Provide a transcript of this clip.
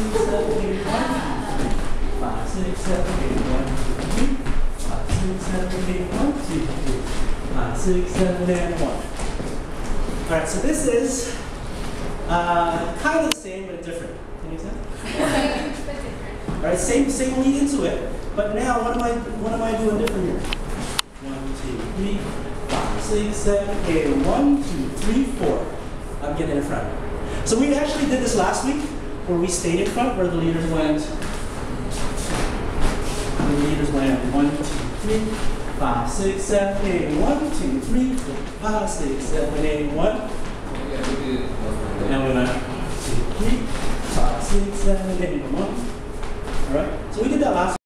six, seven, eight, one, two, three. Five, six, seven, eight, one, two, three. Five, six, seven, eight, one, two, three. Five, six, seven, and one. All right, so this is uh, kind of the same but different. Can you see? All right, same same lead into it, but now what am I what am I doing different here? One, two, three, five, six, seven, eight. One, two, three, four. I'm getting in front. So we actually did this last week, where we stayed in front, where the leaders went. The leaders went one, two, three, five, six, seven, eight. One, two, three, four, five, six, seven, eight. One. And we went one, two, three, five, six, seven, eight. One. All right. So we did that last.